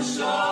so